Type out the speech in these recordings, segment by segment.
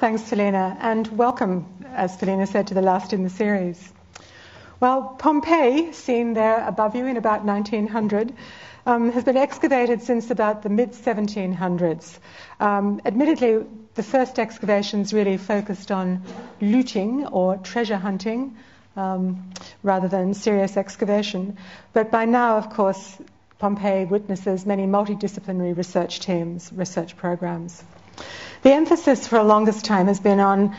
Thanks, Selina, and welcome, as Selina said, to the last in the series. Well, Pompeii, seen there above you in about 1900, um, has been excavated since about the mid 1700s. Um, admittedly, the first excavations really focused on looting or treasure hunting um, rather than serious excavation. But by now, of course, Pompeii witnesses many multidisciplinary research teams, research programs. The emphasis for the longest time has been on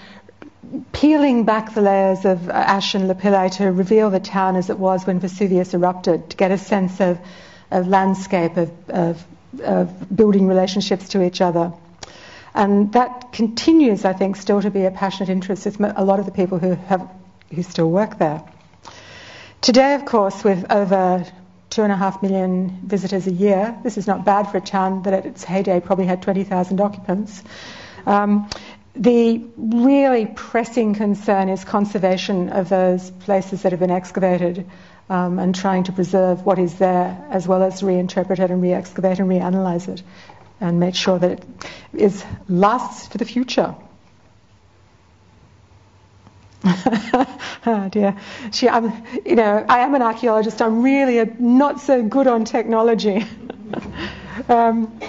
peeling back the layers of ash and lapilli to reveal the town as it was when Vesuvius erupted, to get a sense of, of landscape, of, of, of building relationships to each other. And that continues, I think, still to be a passionate interest with a lot of the people who, have, who still work there. Today, of course, with over two and a half million visitors a year, this is not bad for a town that at its heyday probably had 20,000 occupants. Um, the really pressing concern is conservation of those places that have been excavated um, and trying to preserve what is there as well as reinterpret it and re-excavate and reanalyze it and make sure that it is lasts for the future. oh dear. She, I'm, you know, I am an archaeologist. I'm really a, not so good on technology. um,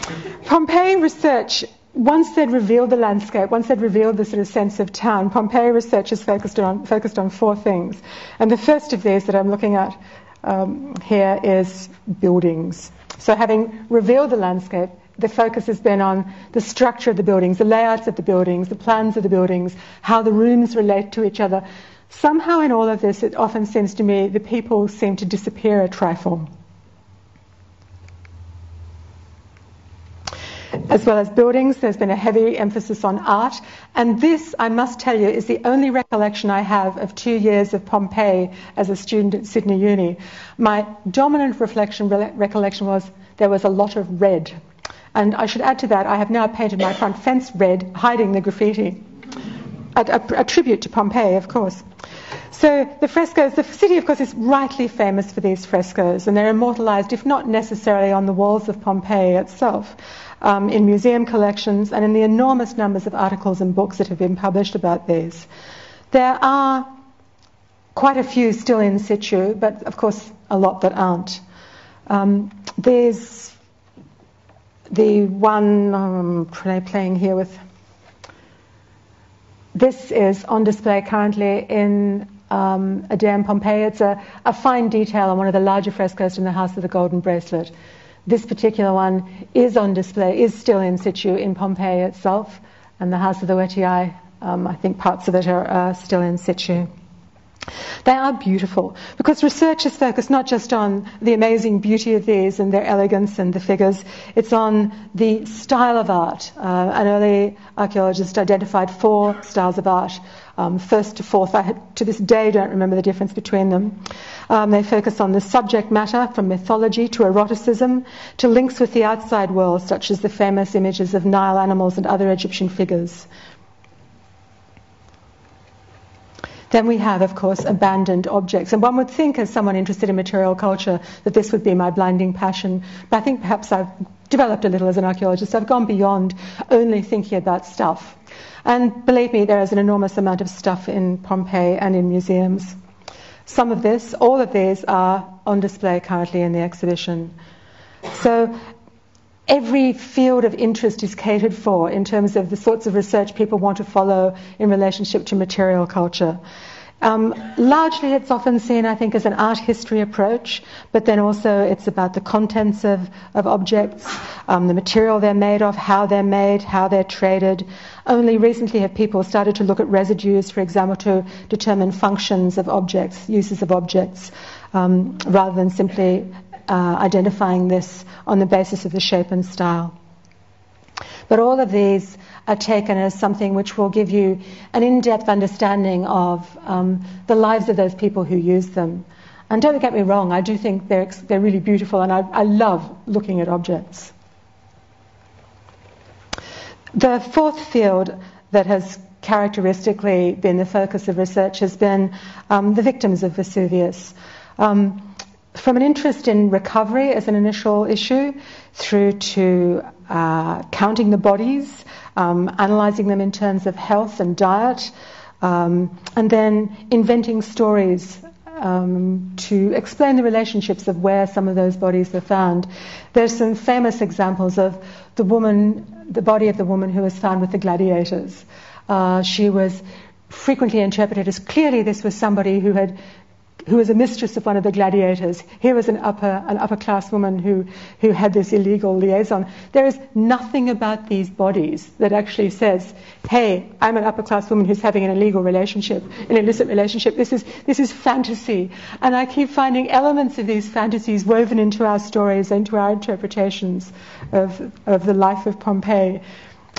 Pompeii research once they'd revealed the landscape, once they'd revealed the sort of sense of town, Pompeii researchers focused on, focused on four things. And the first of these that I'm looking at um, here is buildings. So having revealed the landscape, the focus has been on the structure of the buildings, the layouts of the buildings, the plans of the buildings, how the rooms relate to each other. Somehow in all of this, it often seems to me the people seem to disappear a trifle. as well as buildings. There's been a heavy emphasis on art. And this, I must tell you, is the only recollection I have of two years of Pompeii as a student at Sydney Uni. My dominant reflection, recollection was there was a lot of red. And I should add to that, I have now painted my front fence red, hiding the graffiti. A, a, a tribute to Pompeii, of course. So the frescoes, the city, of course, is rightly famous for these frescoes, and they're immortalized, if not necessarily on the walls of Pompeii itself, um, in museum collections and in the enormous numbers of articles and books that have been published about these. There are quite a few still in situ, but of course a lot that aren't. Um, there's the one um, playing here with. This is on display currently in um, a dam Pompeii. It's a, a fine detail on one of the larger frescoes in the House of the Golden Bracelet. This particular one is on display, is still in situ in Pompeii itself, and the House of the Vettii, um, I think parts of it are uh, still in situ. They are beautiful because researchers focused not just on the amazing beauty of these and their elegance and the figures, it's on the style of art. Uh, an early archaeologist identified four styles of art um, first to fourth. I to this day don't remember the difference between them. Um, they focus on the subject matter from mythology to eroticism to links with the outside world, such as the famous images of Nile animals and other Egyptian figures. Then we have, of course, abandoned objects. And one would think, as someone interested in material culture, that this would be my blinding passion. But I think perhaps I've developed a little as an archaeologist. I've gone beyond only thinking about stuff. And believe me, there is an enormous amount of stuff in Pompeii and in museums. Some of this, all of these, are on display currently in the exhibition. So every field of interest is catered for in terms of the sorts of research people want to follow in relationship to material culture. Um, largely, it's often seen, I think, as an art history approach, but then also it's about the contents of, of objects, um, the material they're made of, how they're made, how they're traded. Only recently have people started to look at residues, for example, to determine functions of objects, uses of objects, um, rather than simply uh, identifying this on the basis of the shape and style. But all of these are taken as something which will give you an in depth understanding of um, the lives of those people who use them. And don't get me wrong, I do think they're, they're really beautiful and I, I love looking at objects. The fourth field that has characteristically been the focus of research has been um, the victims of Vesuvius. Um, from an interest in recovery as an initial issue through to uh, counting the bodies, um, analysing them in terms of health and diet, um, and then inventing stories um, to explain the relationships of where some of those bodies were found. There's some famous examples of the woman, the body of the woman who was found with the gladiators. Uh, she was frequently interpreted as clearly this was somebody who had who was a mistress of one of the gladiators. Here was an upper, an upper class woman who, who had this illegal liaison. There is nothing about these bodies that actually says, hey, I'm an upper class woman who's having an illegal relationship, an illicit relationship. This is, this is fantasy. And I keep finding elements of these fantasies woven into our stories, into our interpretations of, of the life of Pompeii.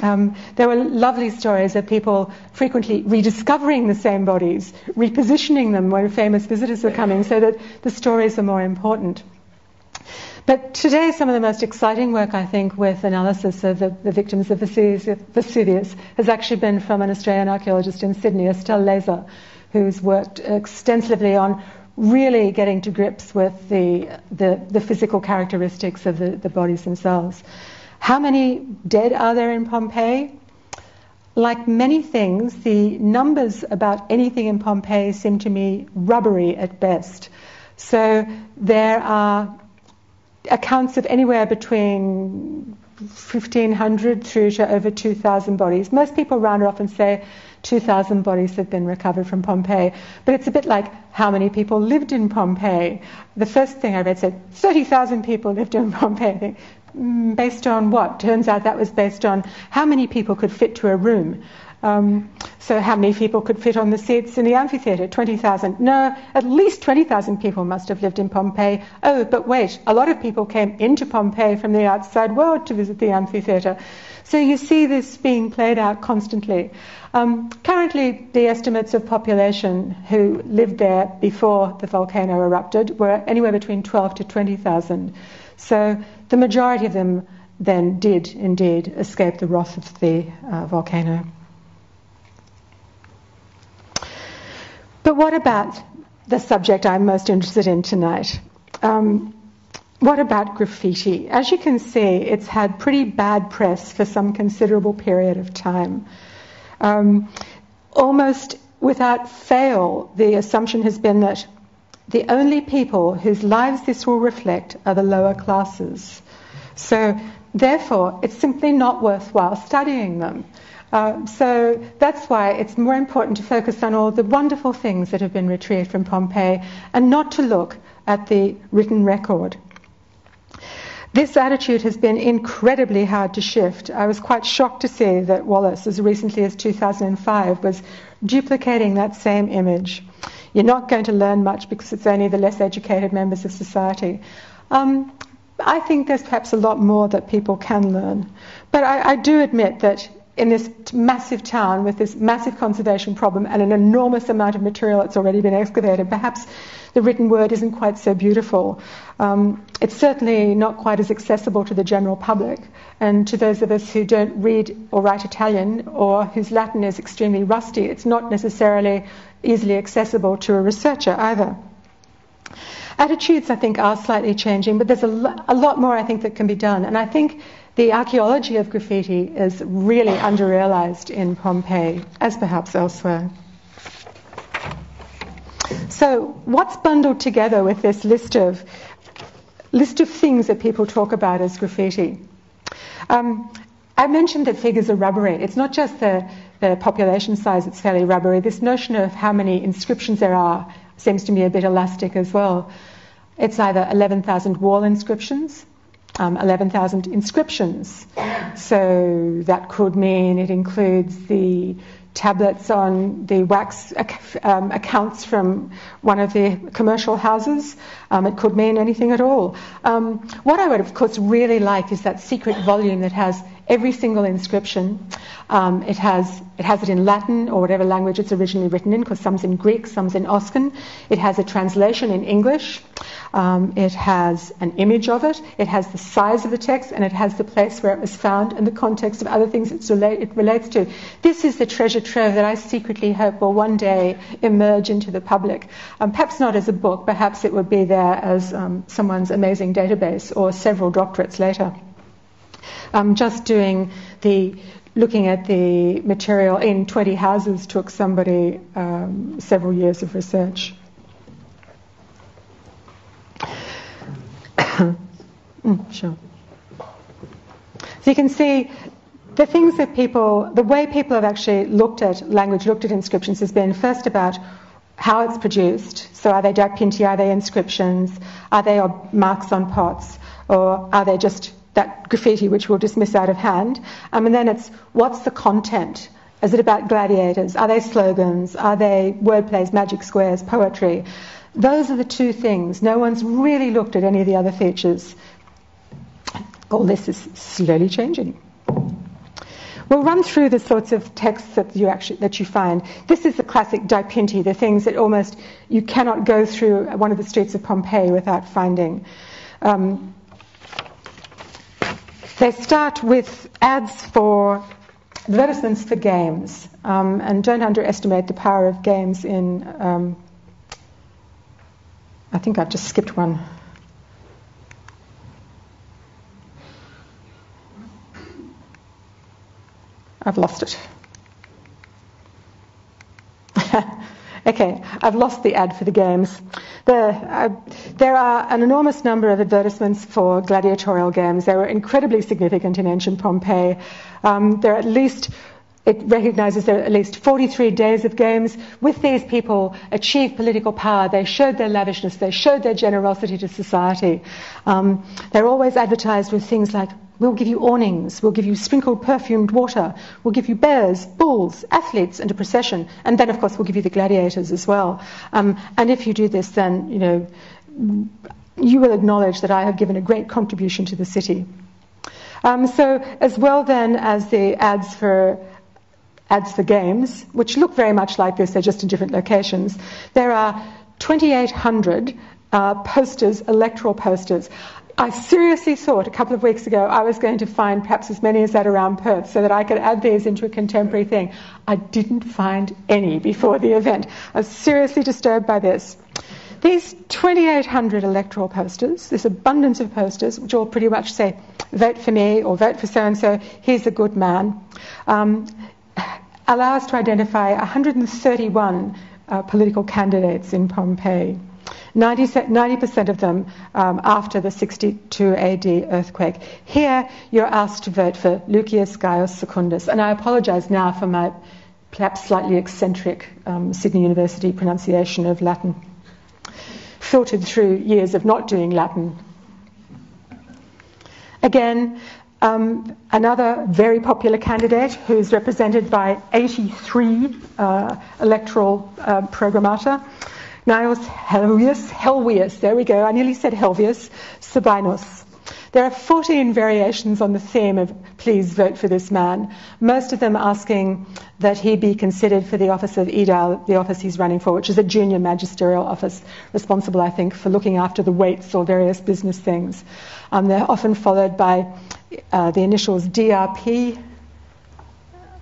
Um, there were lovely stories of people frequently rediscovering the same bodies, repositioning them when famous visitors were coming so that the stories were more important. But today, some of the most exciting work, I think, with analysis of the, the victims of Vesuvius has actually been from an Australian archaeologist in Sydney, Estelle Lazer, who's worked extensively on really getting to grips with the, the, the physical characteristics of the, the bodies themselves. How many dead are there in Pompeii? Like many things, the numbers about anything in Pompeii seem to me rubbery at best. So there are accounts of anywhere between 1,500 through to over 2,000 bodies. Most people round off and say 2,000 bodies have been recovered from Pompeii. But it's a bit like how many people lived in Pompeii. The first thing I read said 30,000 people lived in Pompeii. Mm, based on what? Turns out that was based on how many people could fit to a room. Um, so how many people could fit on the seats in the amphitheatre? 20,000. No, at least 20,000 people must have lived in Pompeii. Oh, but wait, a lot of people came into Pompeii from the outside world to visit the amphitheatre. So you see this being played out constantly. Um, currently, the estimates of population who lived there before the volcano erupted were anywhere between 12 to 20,000. So the majority of them then did indeed escape the wrath of the uh, volcano. But what about the subject I'm most interested in tonight? Um, what about graffiti? As you can see, it's had pretty bad press for some considerable period of time. Um, almost without fail, the assumption has been that the only people whose lives this will reflect are the lower classes. So, therefore, it's simply not worthwhile studying them. Uh, so that's why it's more important to focus on all the wonderful things that have been retrieved from Pompeii and not to look at the written record. This attitude has been incredibly hard to shift. I was quite shocked to see that Wallace, as recently as 2005, was duplicating that same image. You're not going to learn much because it's only the less educated members of society. Um, I think there's perhaps a lot more that people can learn. But I, I do admit that in this massive town with this massive conservation problem and an enormous amount of material that's already been excavated, perhaps the written word isn't quite so beautiful. Um, it's certainly not quite as accessible to the general public. And to those of us who don't read or write Italian or whose Latin is extremely rusty, it's not necessarily easily accessible to a researcher either. Attitudes, I think, are slightly changing, but there's a, lo- a lot more, I think, that can be done. And I think the archaeology of graffiti is really underrealized in Pompeii, as perhaps elsewhere. So, what's bundled together with this list of list of things that people talk about as graffiti? Um, I mentioned that figures are rubbery. It's not just the, the population size that's fairly rubbery. This notion of how many inscriptions there are seems to me a bit elastic as well. It's either 11,000 wall inscriptions, um, 11,000 inscriptions. So that could mean it includes the tablets on the wax um, accounts from one of the commercial houses. Um, it could mean anything at all. Um, what I would, of course, really like is that secret volume that has every single inscription. Um, it has it has it in Latin or whatever language it's originally written in, because some's in Greek, some's in Oscan. It has a translation in English. Um, it has an image of it. It has the size of the text, and it has the place where it was found and the context of other things rela- it relates to. This is the treasure trove that I secretly hope will one day emerge into the public. Um, perhaps not as a book. Perhaps it would be there as um, someone's amazing database or several doctorates later. Um, just doing the looking at the material in 20 houses took somebody um, several years of research. mm, sure. So you can see the things that people, the way people have actually looked at language, looked at inscriptions, has been first about how it's produced. So are they dipinti, are they inscriptions, are they marks on pots, or are they just that graffiti which we'll dismiss out of hand? Um, and then it's what's the content? Is it about gladiators? Are they slogans? Are they word plays, magic squares, poetry? Those are the two things. No one's really looked at any of the other features. All this is slowly changing. We'll run through the sorts of texts that you actually that you find. This is the classic dipinti, the things that almost you cannot go through one of the streets of Pompeii without finding. Um, they start with ads for advertisements for games, um, and don't underestimate the power of games in um, I think I've just skipped one. I've lost it. okay, I've lost the ad for the games. There, uh, there are an enormous number of advertisements for gladiatorial games. They were incredibly significant in ancient Pompeii. Um, there are at least it recognizes there are at least 43 days of games. With these people achieved political power. They showed their lavishness. They showed their generosity to society. Um, they're always advertised with things like, we'll give you awnings, we'll give you sprinkled perfumed water, we'll give you bears, bulls, athletes, and a procession. And then, of course, we'll give you the gladiators as well. Um, and if you do this, then, you know, you will acknowledge that I have given a great contribution to the city. Um, so, as well then as the ads for ads for games, which look very much like this, they're just in different locations. There are 2,800 uh, posters, electoral posters. I seriously thought a couple of weeks ago I was going to find perhaps as many as that around Perth so that I could add these into a contemporary thing. I didn't find any before the event. I was seriously disturbed by this. These 2,800 electoral posters, this abundance of posters, which all pretty much say, vote for me or vote for so and so, he's a good man, um, allow us to identify 131 uh, political candidates in Pompeii. 90, percent of them um, after the 62 AD earthquake. Here, you're asked to vote for Lucius Ceius Secundus, and I apologise now for my perhaps slightly eccentric um, Sydney University pronunciation of Latin, filtered through years of not doing Latin. Again, um, another very popular candidate who's represented by 83 uh, electoral uh, programmata, Niles Helvius, Helvius, there we go, I nearly said Helvius, Sabinus. There are 14 variations on the theme of please vote for this man, most of them asking that he be considered for the office of Aedile, the office he's running for, which is a junior magisterial office responsible, I think, for looking after the weights or various business things. Um, they're often followed by uh, the initials DRP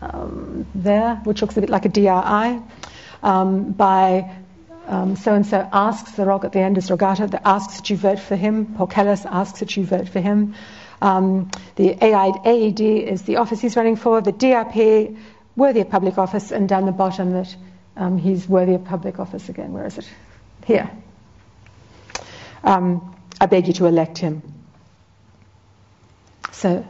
um, there, which looks a bit like a DRI, um, by so and so asks, the rog at the end is rogata, that asks that you vote for him. Porcellus asks that you vote for him. Um, the AED is the office he's running for. The DRP, worthy of public office, and down the bottom that um, he's worthy of public office again. Where is it? Here. Um, I beg you to elect him. So,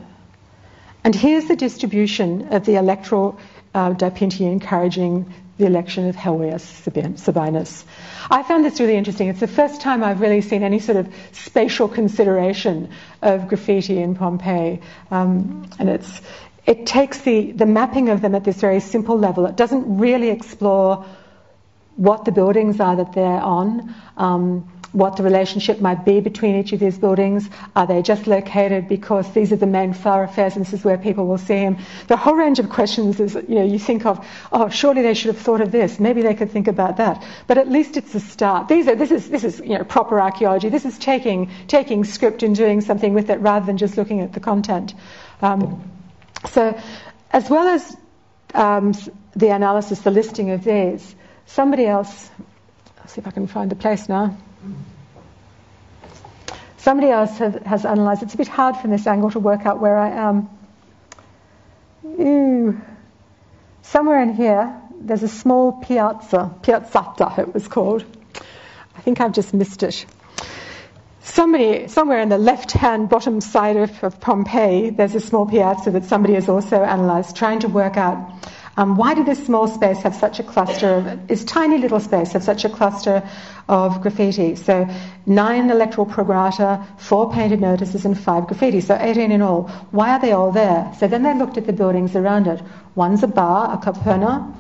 and here's the distribution of the electoral uh, dipinti encouraging the election of Helvius Sabinus. I found this really interesting. It's the first time I've really seen any sort of spatial consideration of graffiti in Pompeii, um, and it's it takes the, the mapping of them at this very simple level. It doesn't really explore what the buildings are that they're on. Um, what the relationship might be between each of these buildings. Are they just located because these are the main thoroughfares and this is where people will see him? The whole range of questions is, you know, you think of, oh, surely they should have thought of this. Maybe they could think about that. But at least it's a start. These are, this is, this is, you know, proper archaeology. This is taking, taking script and doing something with it rather than just looking at the content. Um, so, as well as um, the analysis, the listing of these, somebody else, Let's see if I can find a place now. Somebody else have, has analysed. It's a bit hard from this angle to work out where I am. Ooh. Somewhere in here, there's a small piazza, piazzata it was called. I think I've just missed it. Somebody, somewhere in the left-hand bottom side of, of Pompeii, there's a small piazza that somebody has also analysed, trying to work out um, why did this small space have such a cluster, of, this tiny little space have such a cluster of graffiti? So nine electoral programmata, four painted notices, and five graffiti, so 18 in all. Why are they all there? So then they looked at the buildings around it. One's a bar, a caupona,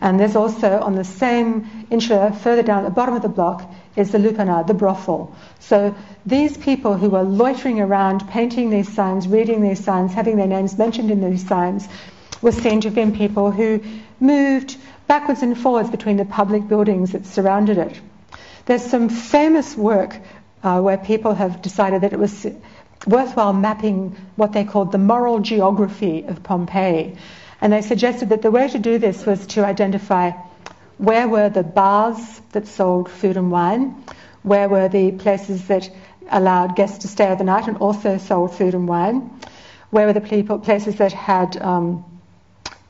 and there's also on the same insula further down at the bottom of the block is the lupanar, the brothel. So these people who were loitering around, painting these signs, reading these signs, having their names mentioned in these signs, to have people who moved backwards and forwards between the public buildings that surrounded it. There's some famous work uh, where people have decided that it was worthwhile mapping what they called the moral geography of Pompeii. And they suggested that the way to do this was to identify where were the bars that sold food and wine, where were the places that allowed guests to stay overnight and also sold food and wine, where were the people, places that had um,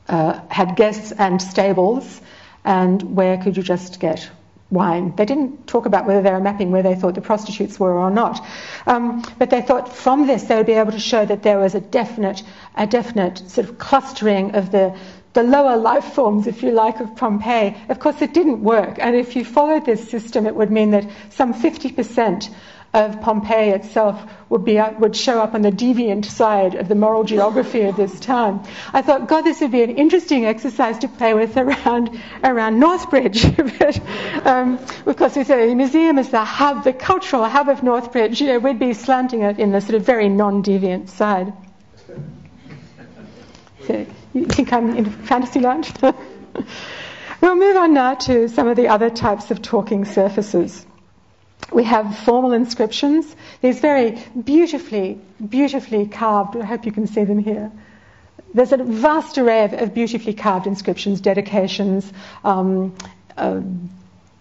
uh, had guests and stables, and where could you just get wine. They didn't talk about whether they were mapping where they thought the prostitutes were or not, um, but they thought from this they would be able to show that there was a definite, a definite sort of clustering of the the lower life forms, if you like, of Pompeii. Of course, it didn't work, and if you followed this system, it would mean that some 50 percent of Pompeii itself would, be, would show up on the deviant side of the moral geography of this town. I thought, God, this would be an interesting exercise to play with around, around Northbridge. but, um, of course, with the museum is the hub, the cultural hub of Northbridge, you know, we'd be slanting it in the sort of very non-deviant side. So, you think I'm in fantasy land? we'll move on now to some of the other types of talking surfaces. We have formal inscriptions. These very beautifully, beautifully carved. I hope you can see them here. There's a vast array of, of beautifully carved inscriptions, dedications, um, uh,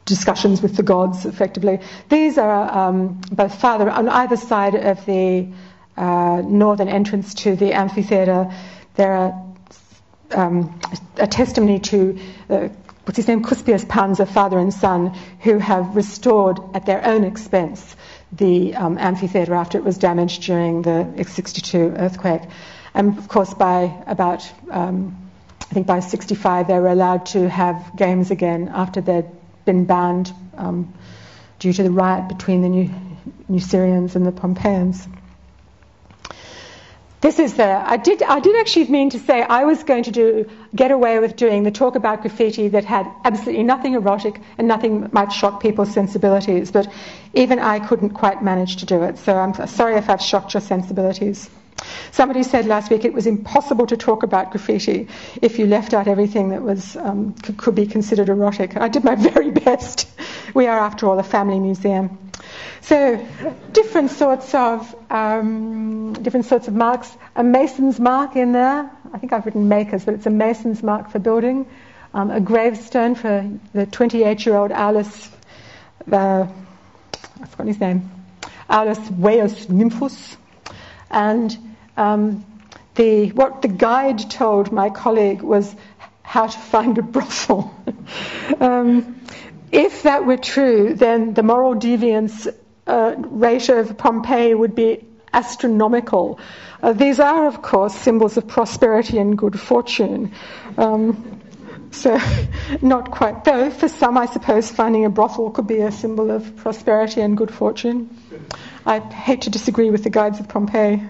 discussions with the gods, effectively. These are um, both farther on either side of the uh, northern entrance to the amphitheatre. There are um, a testimony to uh, what's his name, Cuspius Pansa, father and son, who have restored at their own expense the um, amphitheatre after it was damaged during the 62 earthquake. And of course, by about, um, I think by 65, they were allowed to have games again after they'd been banned um, due to the riot between the New, Nucerians and the Pompeians. This is the. I did. I did actually mean to say I was going to do get away with doing the talk about graffiti that had absolutely nothing erotic and nothing might shock people's sensibilities. But even I couldn't quite manage to do it. So I'm sorry if I've shocked your sensibilities. Somebody said last week it was impossible to talk about graffiti if you left out everything that was um, could, could be considered erotic. I did my very best. We are, after all, a family museum. So, different sorts of um, different sorts of marks. A mason's mark in there. I think I've written makers, but it's a mason's mark for building. Um, a gravestone for the 28-year-old Aulus. Uh, I forgot his name. Aulus Veius Nymphus, and um, the what the guide told my colleague was how to find a brothel. um, if that were true, then the moral deviance uh, rate of Pompeii would be astronomical. Uh, these are, of course, symbols of prosperity and good fortune. Um, so, not quite. Though, for some, I suppose, finding a brothel could be a symbol of prosperity and good fortune. I hate to disagree with the guides of Pompeii.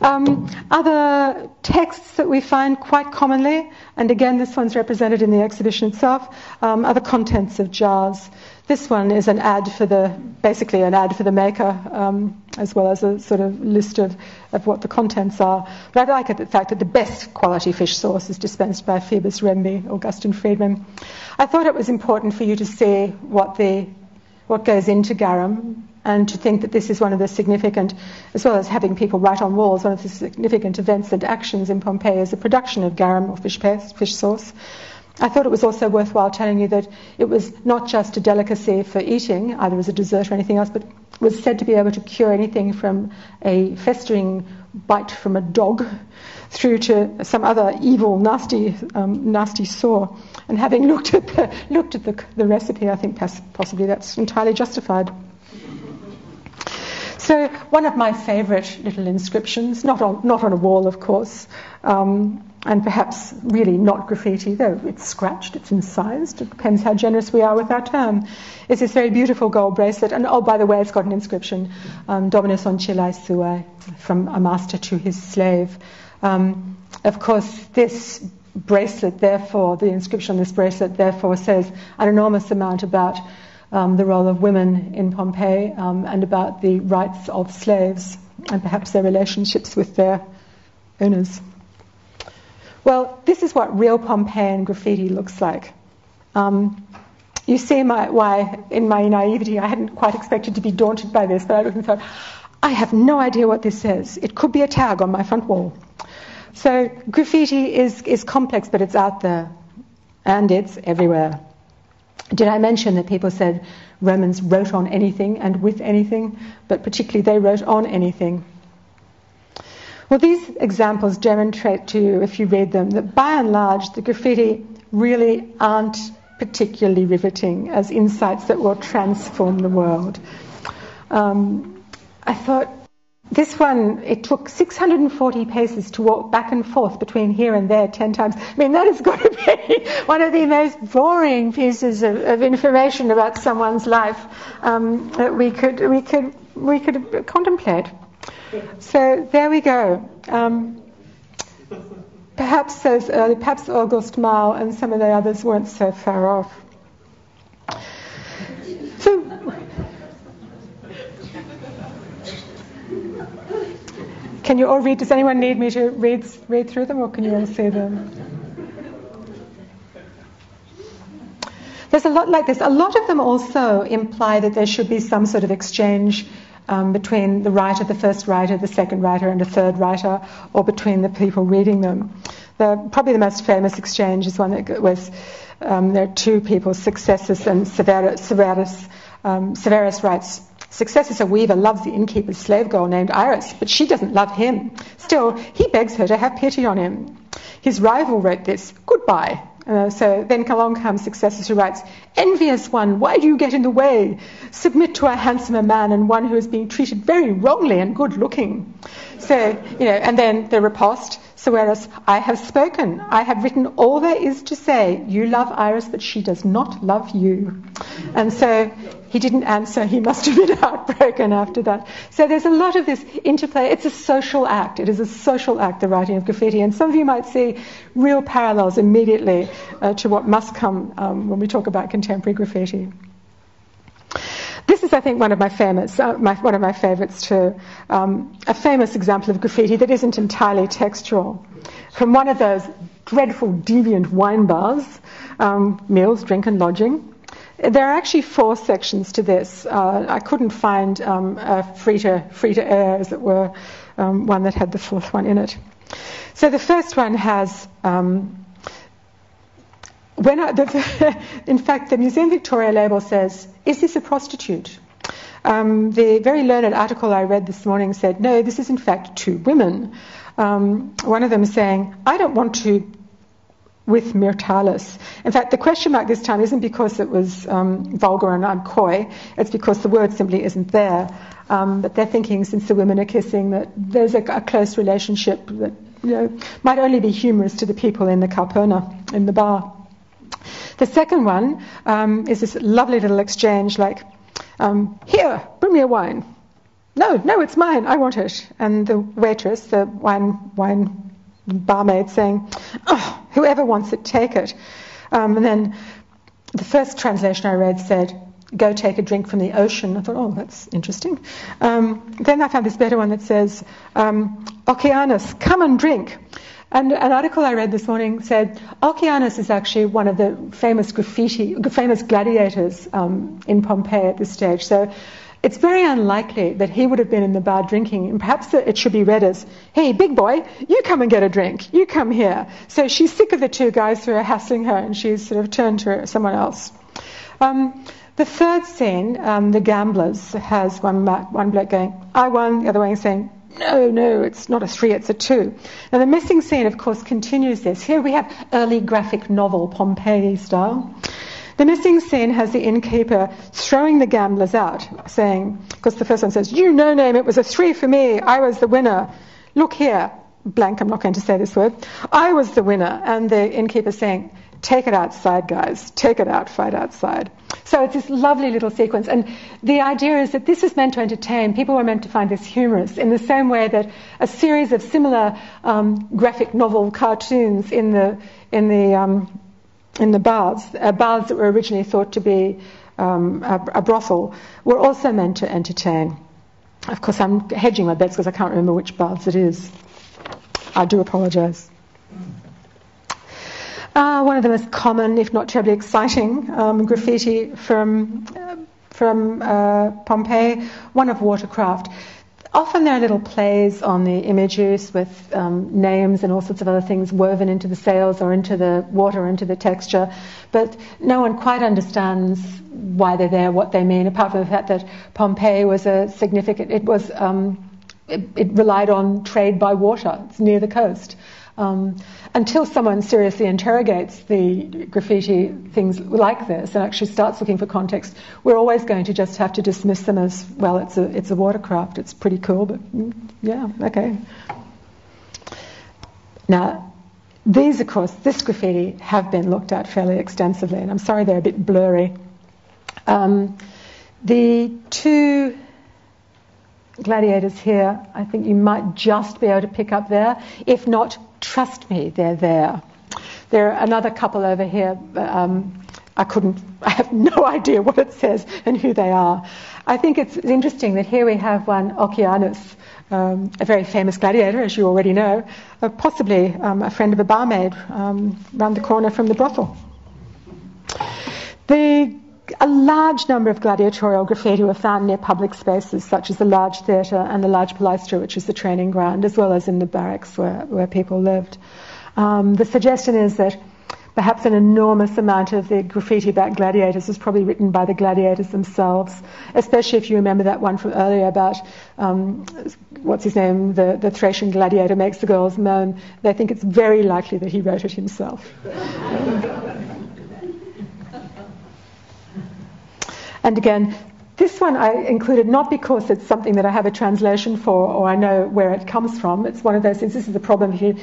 Um, other texts that we find quite commonly, and again, this one's represented in the exhibition itself, um, are the contents of jars. This one is an ad for the, basically an ad for the maker, um, as well as a sort of list of, of what the contents are. But I like it, the fact that the best quality fish sauce is dispensed by Phoebus Remby, Augustine Friedman. I thought it was important for you to see what the what goes into garum and to think that this is one of the significant, as well as having people write on walls, one of the significant events and actions in Pompeii is the production of garum or fish paste, fish sauce. I thought it was also worthwhile telling you that it was not just a delicacy for eating, either as a dessert or anything else, but was said to be able to cure anything from a festering bite from a dog through to some other evil, nasty, um, nasty sore. And having looked at the, looked at the, the recipe, I think possibly that's entirely justified. So one of my favourite little inscriptions, not on, not on a wall, of course, um, and perhaps really not graffiti, though it's scratched, it's incised, it depends how generous we are with our term, is this very beautiful gold bracelet. And oh, by the way, it's got an inscription, um, Dominus ancillae suae, from a master to his slave. Um, of course, this bracelet, therefore, the inscription on this bracelet, therefore, says an enormous amount about um, the role of women in Pompeii um, and about the rights of slaves and perhaps their relationships with their owners. Well, this is what real Pompeian graffiti looks like. Um, you see my, why, in my naivety, I hadn't quite expected to be daunted by this, but I looked and thought, I have no idea what this says. It could be a tag on my front wall. So graffiti is, is complex, but it's out there, and it's everywhere. Did I mention that people said Romans wrote on anything and with anything, but particularly they wrote on anything? Well, these examples demonstrate to you, if you read them, that by and large the graffiti really aren't particularly riveting as insights that will transform the world. Um, I thought this one, it took 640 paces to walk back and forth between here and there 10 times. I mean, that has got to be one of the most boring pieces of, of information about someone's life um, that we could, we, could, we could contemplate. So there we go. Um, perhaps, those early, perhaps August and some of the others weren't so far off. So Can you all read? Does anyone need me to read, read through them, or can you all see them? There's a lot like this. A lot of them also imply that there should be some sort of exchange um, between the writer, the first writer, the second writer, and a third writer, or between the people reading them. The, probably the most famous exchange is one that was um, there are two people, Successus and Severus. Severus, um, Severus writes Successus, a weaver, loves the innkeeper's slave girl named Iris, but she doesn't love him. Still, he begs her to have pity on him. His rival wrote this, Goodbye. Uh, so then along comes Successus who writes, Envious one, why do you get in the way? Submit to a handsomer man and one who is being treated very wrongly and good looking. So, you know, and then the riposte, Severus, I have spoken. I have written all there is to say. You love Iris, but she does not love you. And so he didn't answer. He must have been heartbroken after that. So there's a lot of this interplay. It's a social act. It is a social act, the writing of graffiti. And some of you might see real parallels immediately uh, to what must come um, when we talk about contemporary graffiti. This is, I think, one of my famous, uh, my, one of my favourites too. Um, a famous example of graffiti that isn't entirely textual. From one of those dreadful, deviant wine bars, um, meals, drink, and lodging. There are actually four sections to this. Uh, I couldn't find um, a free to, free to air, as it were, um, one that had the fourth one in it. So the first one has um, when I, the, in fact, the Museum Victoria label says, Is this a prostitute? Um, the very learned article I read this morning said, No, this is in fact two women. Um, one of them saying, I don't want to with Myrtalis. In fact, the question mark this time isn't because it was um, vulgar and I'm coy, it's because the word simply isn't there. Um, but they're thinking, since the women are kissing, that there's a, a, close relationship that you know, might only be humorous to the people in the caupona, in the bar. The second one um, is this lovely little exchange like, um, here, bring me a wine. No, no, it's mine. I want it. And the waitress, the wine wine barmaid, saying, oh, whoever wants it, take it. Um, and then the first translation I read said, go take a drink from the ocean. I thought, oh, that's interesting. Um, then I found this better one that says, um, Okeanos, come and drink. And an article I read this morning said Okeanos is actually one of the famous graffiti, famous gladiators um, in Pompeii at this stage. So it's very unlikely that he would have been in the bar drinking, and perhaps it should be read as, hey, big boy, you come and get a drink, you come here. So she's sick of the two guys who are hassling her, and she's sort of turned to someone else. Um, the third scene, um, the gamblers, has one, one bloke going, I won, the other one saying, no, no, it's not a three, it's a two. Now, the missing scene, of course, continues this. Here we have early graphic novel, Pompeii style. The missing scene has the innkeeper throwing the gamblers out, saying, because the first one says, You no name, it was a three for me, I was the winner. Look here, blank, I'm not going to say this word. I was the winner. And the innkeeper saying, Take it outside, guys. Take it out, fight outside. So it's this lovely little sequence. And the idea is that this is meant to entertain. People were meant to find this humorous in the same way that a series of similar um, graphic novel cartoons in the, in the um, in the baths, uh, baths that were originally thought to be um, a, a, brothel, were also meant to entertain. Of course, I'm hedging my bets because I can't remember which baths it is. I do apologise. Uh, one of the most common, if not terribly exciting, um, graffiti from uh, from uh, Pompeii, one of watercraft. Often there are little plays on the images with um, names and all sorts of other things woven into the sails or into the water, into the texture, but no one quite understands why they're there, what they mean, apart from the fact that Pompeii was a significant, it was, um, it, it relied on trade by water. It's near the coast. Um, until someone seriously interrogates the graffiti things like this and actually starts looking for context, we're always going to just have to dismiss them as, well, it's a, it's a watercraft, it's pretty cool, but mm, yeah, okay. Now, these, of course, this graffiti have been looked at fairly extensively, and I'm sorry they're a bit blurry. Um, the two gladiators here, I think you might just be able to pick up there. If not, trust me, they're there. There are another couple over here. Um, I couldn't, I have no idea what it says and who they are. I think it's interesting that here we have one Okeanos, um, a very famous gladiator, as you already know, uh, possibly um, a friend of a barmaid um, round the corner from the brothel. The a large number of gladiatorial graffiti were found near public spaces such as the large theatre and the large palaestra, which is the training ground, as well as in the barracks where, where people lived. Um, the suggestion is that perhaps an enormous amount of the graffiti about gladiators was probably written by the gladiators themselves, especially if you remember that one from earlier about um, what's his name, the, the Thracian gladiator makes the girls moan. They think it's very likely that he wrote it himself. And again, this one I included not because it's something that I have a translation for or I know where it comes from. It's one of those things. This is the problem if you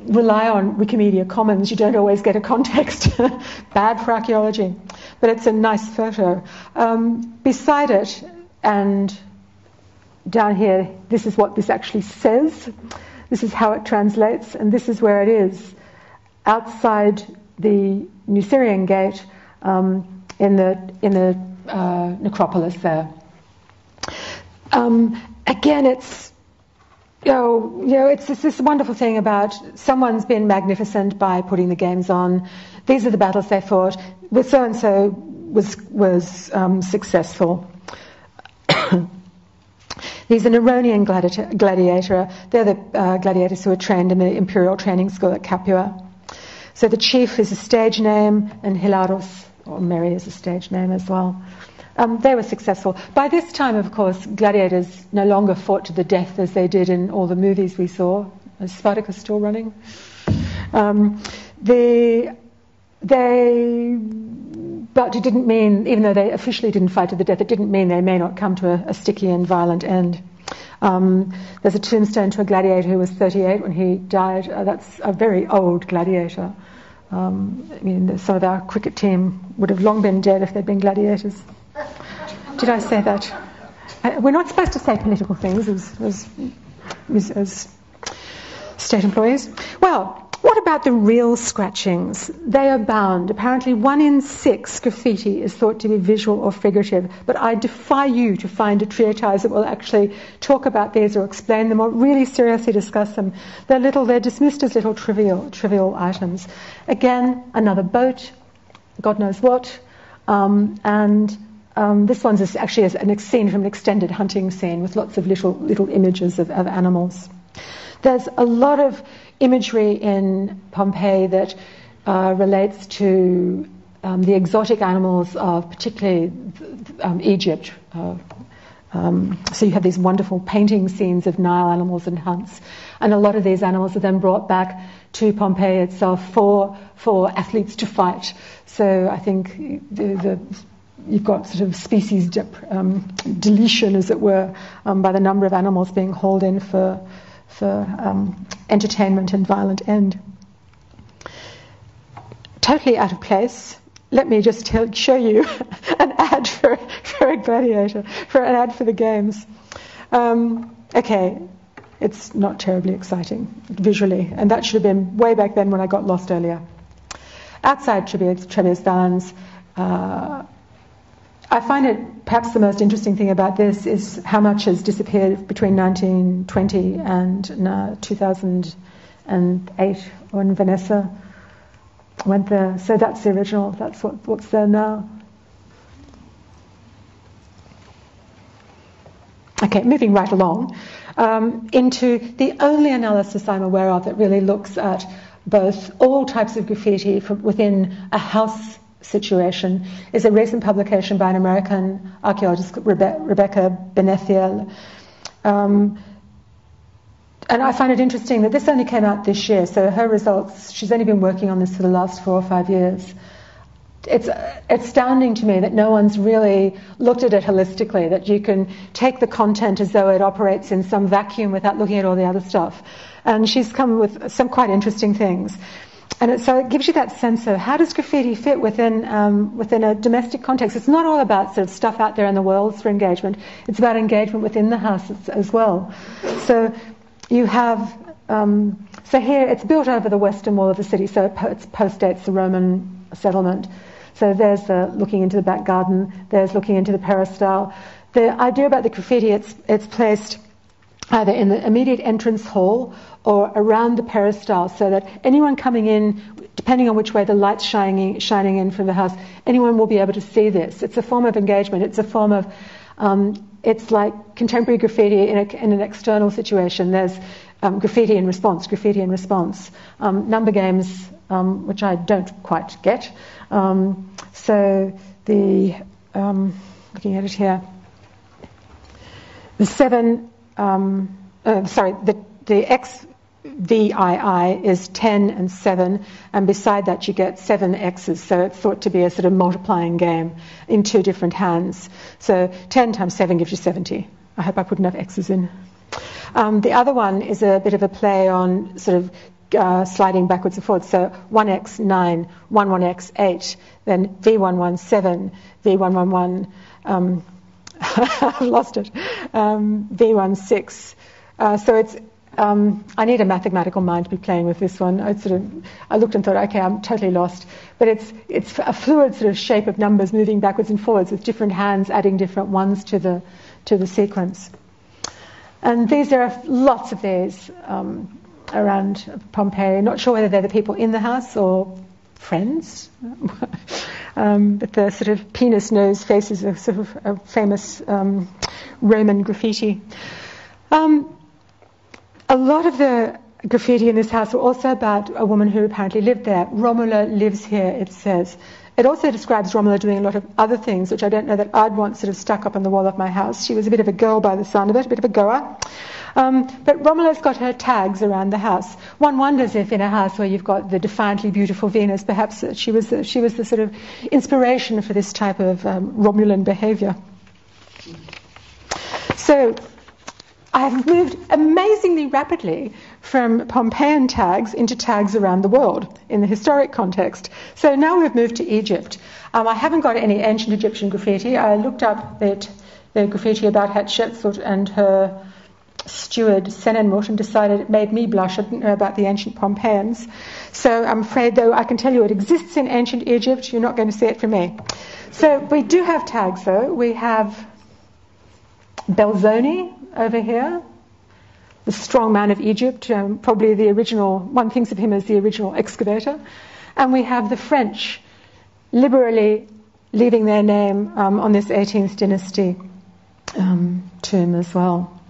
rely on Wikimedia Commons, you don't always get a context. Bad for archaeology. But it's a nice photo. Um, beside it, and down here, this is what this actually says. This is how it translates, and this is where it is. Outside the Nucerian gate, um, in the in the uh, necropolis there. Um, again, it's you know, you know, it's, it's this wonderful thing about someone's been magnificent by putting the games on. These are the battles they fought. With so and so was was um, successful. These are Neronian gladiator. They're the uh, gladiators who were trained in the imperial training school at Capua. So the chief is a stage name, and Hilaros or Mary is a stage name as well. Um, they were successful. By this time, of course, gladiators no longer fought to the death as they did in all the movies we saw. Is Spartacus still running? Um, the, they, but it didn't mean, even though they officially didn't fight to the death, it didn't mean they may not come to a, a sticky and violent end. Um, there's a tombstone to a gladiator who was 38 when he died. Uh, that's a very old gladiator. Um, I mean, some of our cricket team would have long been dead if they'd been gladiators. Did I say that? We're not supposed to say political things as, as, as, as state employees. Well, what about the real scratchings? They abound. Apparently, one in six graffiti is thought to be visual or figurative, but I defy you to find a treatise that will actually talk about these or explain them or really seriously discuss them. They're little, they're dismissed as little trivial, trivial items. Again, another boat, God knows what, um, and um, this one's actually an scene from an extended hunting scene with lots of little little images of, of animals. There's a lot of imagery in Pompeii that uh, relates to um, the exotic animals of particularly um, Egypt. Uh, um, so you have these wonderful painting scenes of Nile animals and hunts, and a lot of these animals are then brought back to Pompeii itself for for athletes to fight. So I think the, the you've got sort of species um, deletion, as it were, um, by the number of animals being hauled in for for um, entertainment and violent end. Totally out of place. Let me just tell, show you an ad for, for a gladiator, for an ad for the games. Um, okay, it's not terribly exciting visually, and that should have been way back then when I got lost earlier. Outside Valens, uh, I find it perhaps the most interesting thing about this is how much has disappeared between 1920 and 2008 when Vanessa went there. So that's the original, that's what, what's there now. Okay, moving right along um, into the only analysis I'm aware of that really looks at both all types of graffiti from within a house situation is a recent publication by an American archaeologist, Rebe- Rebecca Benefiel. Um, and I find it interesting that this only came out this year, so her results, she's only been working on this for the last four or five years. It's astounding to me that no one's really looked at it holistically, that you can take the content as though it operates in some vacuum without looking at all the other stuff. And she's come with some quite interesting things. And it, so it gives you that sense of how does graffiti fit within um, within a domestic context. It's not all about sort of stuff out there in the world for engagement. It's about engagement within the house as, well. So you have um, so here it's built over the western wall of the city, so it postdates the Roman settlement. So there's the looking into the back garden. There's looking into the peristyle. The idea about the graffiti, it's it's placed either in the immediate entrance hall or around the peristyle so that anyone coming in, depending on which way the light's shining, shining in from the house, anyone will be able to see this. It's a form of engagement. It's a form of, um, it's like contemporary graffiti in, a, in, an external situation. There's um, graffiti in response, graffiti in response. Um, number games, um, which I don't quite get. Um, so the, um, looking at it here, the seven, uh, sorry, the, the X VII is 10 and 7, and beside that you get 7 X's, so it's thought to be a sort of multiplying game in two different hands. So 10 times 7 gives you 70. I hope I put enough X's in. Um, the other one is a bit of a play on sort of uh, sliding backwards and forwards. So 1x 9, 11x 8, then V117, V111, um, I've lost it, um, V16. Uh, so it's um, I need a mathematical mind to be playing with this one. I sort of, I looked and thought, okay, I'm totally lost. But it's it's a fluid sort of shape of numbers moving backwards and forwards with different hands adding different ones to the to the sequence. And these there are lots of these um, around Pompeii. Not sure whether they're the people in the house or friends. um, but the sort of penis nose faces of sort of a famous um, Roman graffiti. Um, a lot of the graffiti in this house were also about a woman who apparently lived there. Romola lives here, it says. It also describes Romola doing a lot of other things, which I don't know that I'd want sort of stuck up on the wall of my house. She was a bit of a girl by the sound of it, a bit of a goer. Um, but Romola's got her tags around the house. One wonders if in a house where you've got the defiantly beautiful Venus, perhaps she was, she was the sort of inspiration for this type of um, Romulan behavior. So I have moved amazingly rapidly from Pompeian tags into tags around the world in the historic context. So now we've moved to Egypt. Um, I haven't got any ancient Egyptian graffiti. I looked up the, the graffiti about Hatshepsut and her steward Senenmut and decided it made me blush. I didn't know about the ancient Pompeians. So I'm afraid, though, I can tell you it exists in ancient Egypt. You're not going to see it from me. So we do have tags, though. We have Belzoni over here, the strong man of Egypt, um, probably the original, one thinks of him as the original excavator. And we have the French liberally leaving their name um, on this 18th dynasty um, tomb as well.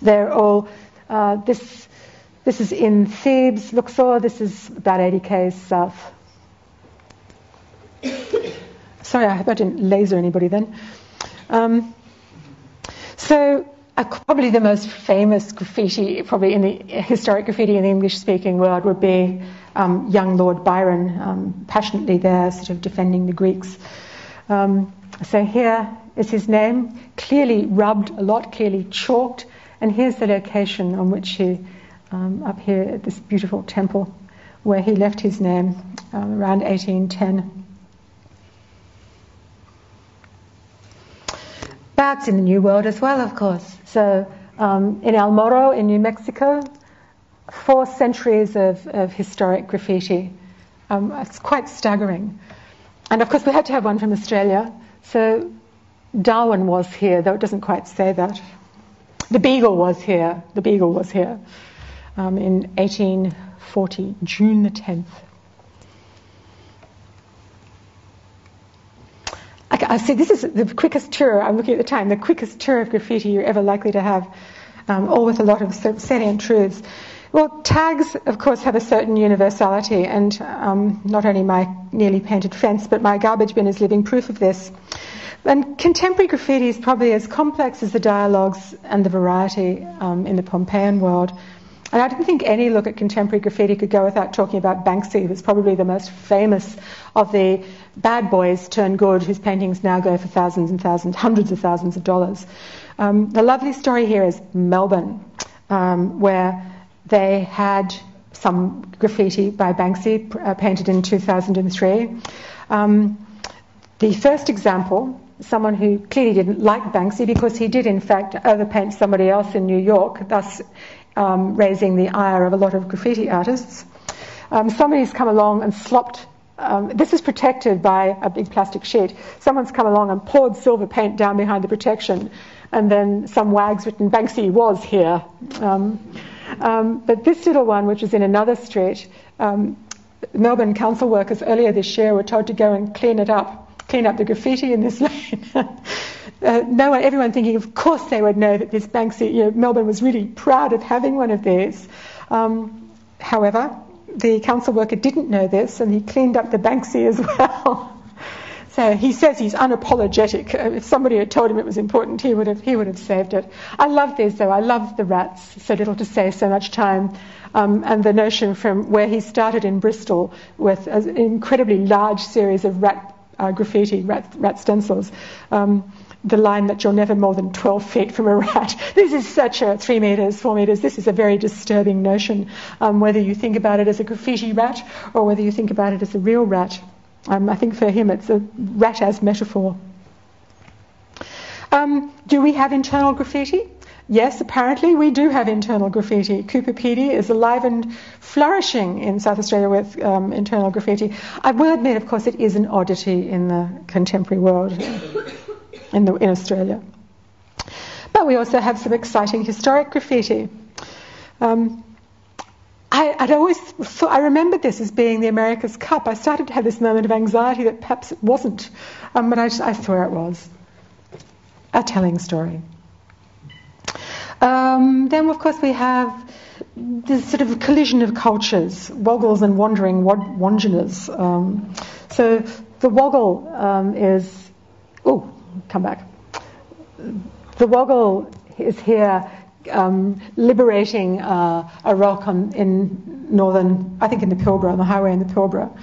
They're all, uh, this, this is in Thebes, Luxor, this is about 80 k's south. Sorry, I hope I didn't laser anybody then. Um, so, uh, probably the most famous graffiti, probably in the historic graffiti in the English-speaking world, would be um, young Lord Byron, um, passionately there, sort of defending the Greeks. Um, so here is his name, clearly rubbed a lot, clearly chalked, and here's the location on which he, um, up here at this beautiful temple, where he left his name um, around 1810. In the New World as well, of course. So um, in El Morro in New Mexico, four centuries of, of historic graffiti. Um, it's quite staggering. And of course, we had to have one from Australia. So Darwin was here, though it doesn't quite say that. The Beagle was here. The Beagle was here um, in 1840, June the 10th. I see this is the quickest tour, I'm looking at the time, the quickest tour of graffiti you're ever likely to have, um, all with a lot of salient truths. Well, tags, of course, have a certain universality, and um, not only my nearly painted fence, but my garbage bin is living proof of this. And contemporary graffiti is probably as complex as the dialogues and the variety um, in the Pompeian world. And I didn't think any look at contemporary graffiti could go without talking about Banksy, who's probably the most famous of the bad boys turned good, whose paintings now go for thousands and thousands, hundreds of thousands of dollars. Um, the lovely story here is Melbourne, um, where they had some graffiti by Banksy uh, painted in 2003. Um, the first example, someone who clearly didn't like Banksy because he did in fact overpaint somebody else in New York, thus um, raising the ire of a lot of graffiti artists. Um, somebody's come along and slopped. Um, this is protected by a big plastic sheet. Someone's come along and poured silver paint down behind the protection, and then some wag's written Banksy was here. Um, um, but this little one, which is in another street, um, Melbourne council workers earlier this year were told to go and clean it up, clean up the graffiti in this lane. Uh, no one, everyone thinking, of course they would know that this Banksy, you know, Melbourne was really proud of having one of these. Um, however, the council worker didn't know this, and he cleaned up the Banksy as well. So he says he's unapologetic. Uh, if somebody had told him it was important, he would have he would have saved it. I love these though. I love the rats. So little to say, so much time, um, and the notion from where he started in Bristol with an incredibly large series of rat uh, graffiti, rat, rat stencils. Um, the line that you're never more than 12 feet from a rat. This is such a three meters, four meters. This is a very disturbing notion, um, whether you think about it as a graffiti rat or whether you think about it as a real rat. Um, I think for him it's a rat as metaphor. Um, do we have internal graffiti? Yes, apparently we do have internal graffiti. Coober Pedy is alive and flourishing in South Australia with um, internal graffiti. I will admit, of course, it is an oddity in the contemporary world in, the, in Australia. But we also have some exciting historic graffiti. Um, I, would always thought, I remembered this as being the America's Cup. I started to have this moment of anxiety that perhaps it wasn't, um, but I, I swear it was. A telling story. Um, then, of course, we have this sort of collision of cultures, woggles and wandering Wandjinas. Um, so the woggle um, is, oh, come back. The woggle is here um, liberating uh, a rock on, in northern, I think in the Pilbara, on the highway in the Pilbara,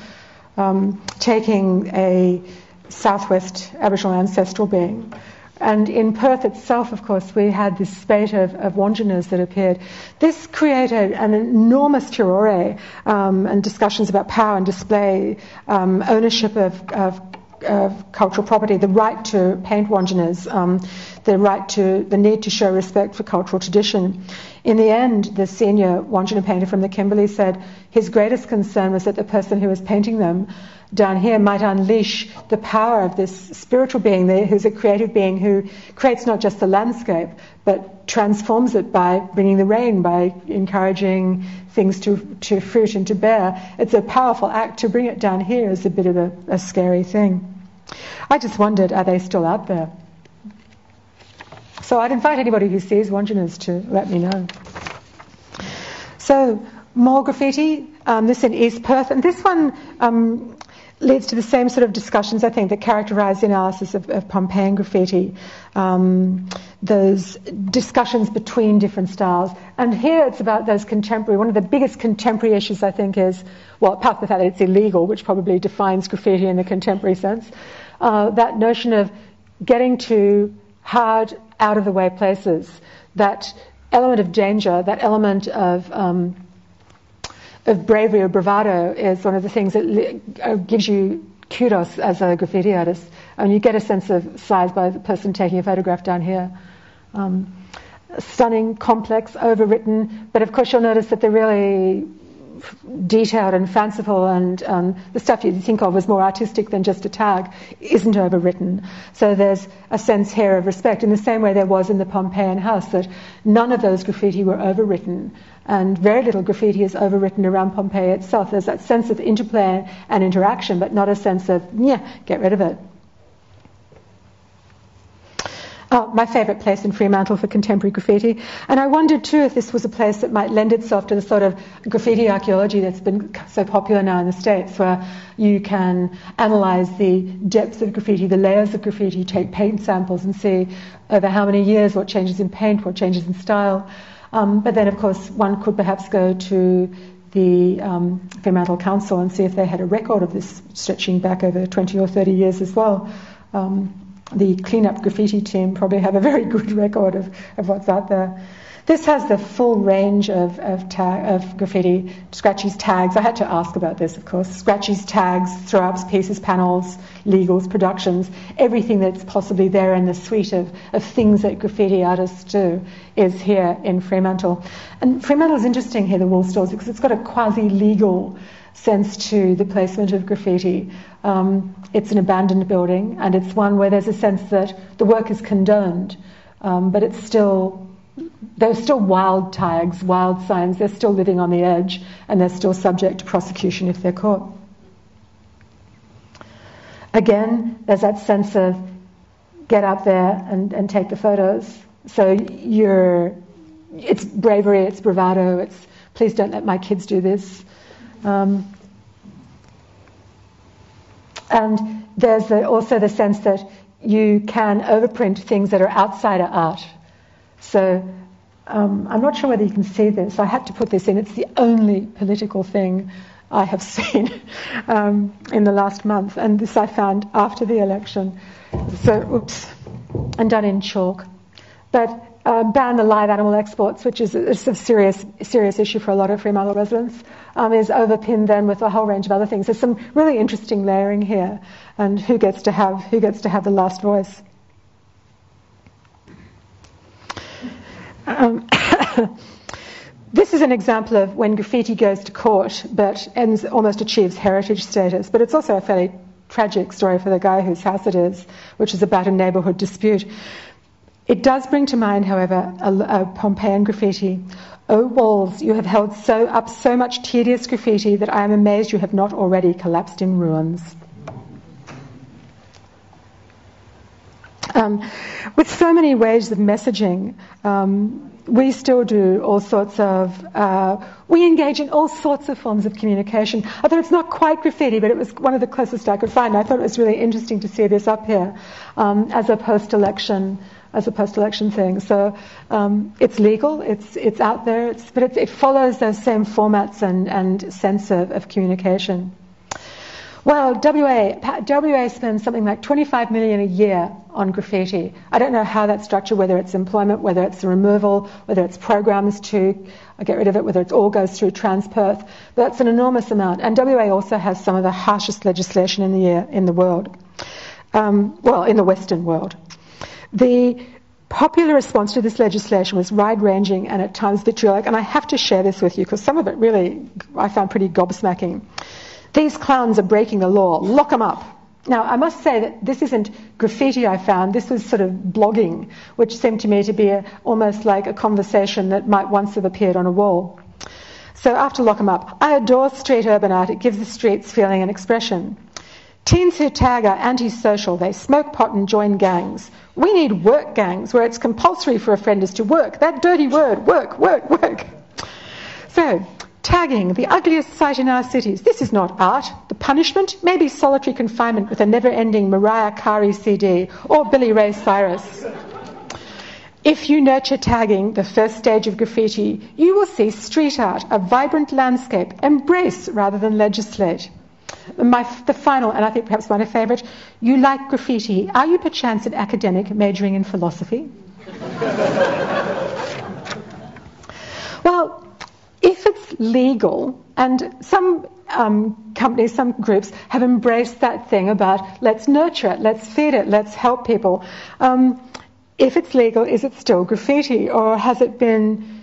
um, taking a southwest Aboriginal ancestral being. And in Perth itself, of course, we had this spate of, of that appeared. This created an enormous furore um, and discussions about power and display, um, ownership of, of of cultural property, the right to paint Wandjinas, um, the right to, the need to show respect for cultural tradition. In the end, the senior Wandjina painter from the Kimberley said his greatest concern was that the person who was painting them down here might unleash the power of this spiritual being there who's a creative being who creates not just the landscape but transforms it by bringing the rain, by encouraging things to, to fruit and to bear. It's a powerful act. To bring it down here is a bit of a, a scary thing. I just wondered, are they still out there? So I'd invite anybody who sees Wandjinas to let me know. So more graffiti, um, this in East Perth, and this one um, leads to the same sort of discussions, I think, that characterize the analysis of, of Pompeian graffiti. Um, those discussions between different styles. And here it's about those contemporary, one of the biggest contemporary issues, I think, is, well, apart from the fact that it's illegal, which probably defines graffiti in the contemporary sense, uh, that notion of getting to hard, out of the way places, that element of danger, that element of um, of bravery or bravado is one of the things that uh, gives you kudos as a graffiti artist. And you get a sense of size by the person taking a photograph down here. Um, stunning, complex, overwritten, but of course you'll notice that they're really detailed and fanciful, and um, the stuff you think of as more artistic than just a tag isn't overwritten. So there's a sense here of respect, in the same way there was in the Pompeian house, that none of those graffiti were overwritten, and very little graffiti is overwritten around Pompeii itself. There's that sense of interplay and interaction, but not a sense of, yeah, get rid of it. Oh, my favourite place in Fremantle for contemporary graffiti. And I wondered too if this was a place that might lend itself to the sort of graffiti archaeology that's been so popular now in the States, where you can analyse the depths of graffiti, the layers of graffiti, take paint samples and see over how many years what changes in paint, what changes in style. Um, but then, of course, one could perhaps go to the um, Fremantle Council and see if they had a record of this stretching back over 20 or 30 years as well. Um, the cleanup graffiti team probably have a very good record of, of what's out there. This has the full range of, of, of graffiti, Scratchy's tags. I had to ask about this, of course. Scratchy's tags, throw ups, pieces, panels, legals, productions, everything that's possibly there in the suite of, of things that graffiti artists do is here in Fremantle. And Fremantle is interesting here, the Wool Stores, because it's got a quasi legal sense to the placement of graffiti. Um, it's an abandoned building, and it's one where there's a sense that the work is condoned, um, but it's still there's still wild tags, wild signs. They're still living on the edge, and they're still subject to prosecution if they're caught. Again, there's that sense of get out there and, and take the photos. So you're, it's bravery, it's bravado, it's please don't let my kids do this. Um, and there's the, also the sense that you can overprint things that are outside of art. So um, I'm not sure whether you can see this. I had to put this in. It's the only political thing I have seen um, in the last month, and this I found after the election. So, oops, and done in chalk. But uh, ban the live animal exports, which is a, a serious, serious issue for a lot of Fremantle residents, um, is overpinned then with a whole range of other things. There's some really interesting layering here, and who gets to have who gets to have the last voice. Um, this is an example of when graffiti goes to court, but ends almost achieves heritage status. But it's also a fairly tragic story for the guy whose house it is, which is about a neighbourhood dispute. It does bring to mind, however, a, a Pompeian graffiti. O walls, you have held so up so much tedious graffiti that I am amazed you have not already collapsed in ruins. Um, with so many ways of messaging, um, we still do all sorts of, uh, we engage in all sorts of forms of communication. Although it's not quite graffiti, but it was one of the closest I could find. I thought it was really interesting to see this up here um, as a post-election as a post-election thing. So um, it's legal, it's it's out there, it's, but it, it, follows those same formats and, and sense of, of communication. Well, WA, WA spends something like 25 million a year on graffiti. I don't know how that's structured, whether it's employment, whether it's the removal, whether it's programs to get rid of it, whether it all goes through Transperth. But that's an enormous amount. And WA also has some of the harshest legislation in the, year, in the world. um, well, in the Western world. The popular response to this legislation was wide ranging and at times vitriolic, and I have to share this with you because some of it really I found pretty gobsmacking. These clowns are breaking the law, lock them up. Now, I must say that this isn't graffiti I found, this was sort of blogging, which seemed to me to be a, almost like a conversation that might once have appeared on a wall. So after Lock 'em Up, I adore street urban art. It gives the streets feeling and expression. Teens who tag are antisocial. They smoke pot and join gangs. We need work gangs where it's compulsory for offenders to work. That dirty word, work, work, work. So, tagging, the ugliest sight in our cities. This is not art. The punishment may be solitary confinement with a never ending Mariah Carey CD or Billy Ray Cyrus. If you nurture tagging, the first stage of graffiti, you will see street art, a vibrant landscape, embrace rather than legislate. My, the final, and I think perhaps my favourite, you like graffiti. Are you perchance an academic majoring in philosophy? well, if it's legal, and some um, companies, some groups have embraced that thing about let's nurture it, let's feed it, let's help people. Um, if it's legal, is it still graffiti or has it been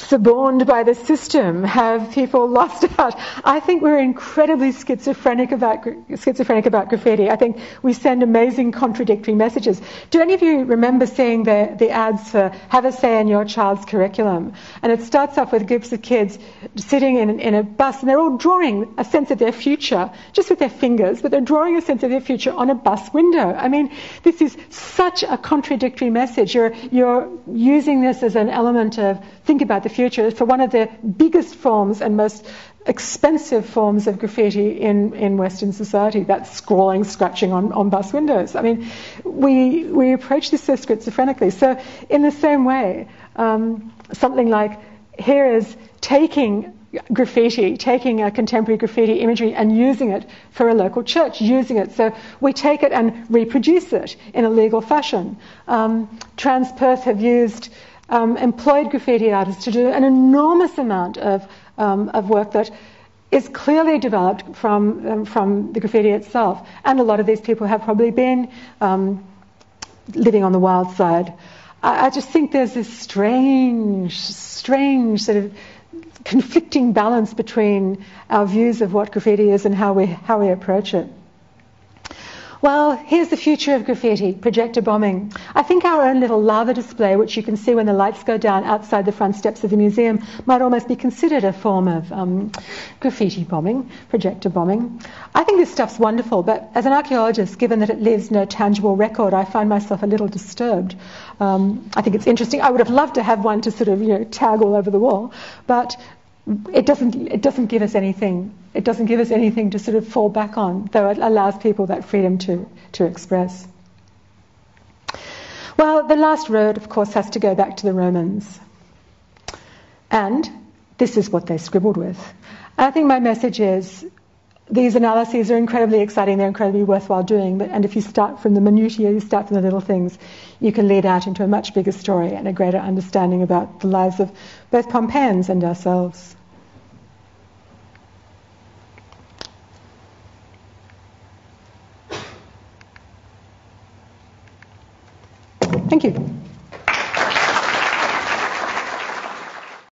suborned by the system? Have people lost out? I think we're incredibly schizophrenic about schizophrenic about graffiti. I think we send amazing contradictory messages. Do any of you remember seeing the, the ads for Have a Say in Your Child's Curriculum? And it starts off with groups of kids sitting in, in a bus and they're all drawing a sense of their future, just with their fingers, but they're drawing a sense of their future on a bus window. I mean, this is such a contradictory message. You're, you're using this as an element of think about the future for one of the biggest forms and most expensive forms of graffiti in, in Western society. That's scrawling, scratching on, on bus windows. I mean, we, we approach this so schizophrenically. So, in the same way, um, something like here is taking graffiti, taking a contemporary graffiti imagery and using it for a local church, using it. So we take it and reproduce it in a legal fashion. Um, Transperth have used um, employed graffiti artists to do an enormous amount of, um, of work that is clearly developed from, um, from the graffiti itself. And a lot of these people have probably been um, living on the wild side. I, I just think there's this strange, strange sort of conflicting balance between our views of what graffiti is and how we, how we approach it. Well, here's the future of graffiti, projector bombing. I think our own little lava display, which you can see when the lights go down outside the front steps of the museum, might almost be considered a form of um, graffiti bombing, projector bombing. I think this stuff's wonderful, but as an archaeologist, given that it leaves no tangible record, I find myself a little disturbed. Um, I think it's interesting. I would have loved to have one to sort of, you know, tag all over the wall, but it doesn't, it doesn't give us anything. It doesn't give us anything to sort of fall back on, though it allows people that freedom to, to express. Well, the last road, of course, has to go back to the Romans. And this is what they scribbled with. I think my message is these analyses are incredibly exciting, they're incredibly worthwhile doing, but, and if you start from the minutiae, you start from the little things, you can lead out into a much bigger story and a greater understanding about the lives of both Pompeians and ourselves. Thank you.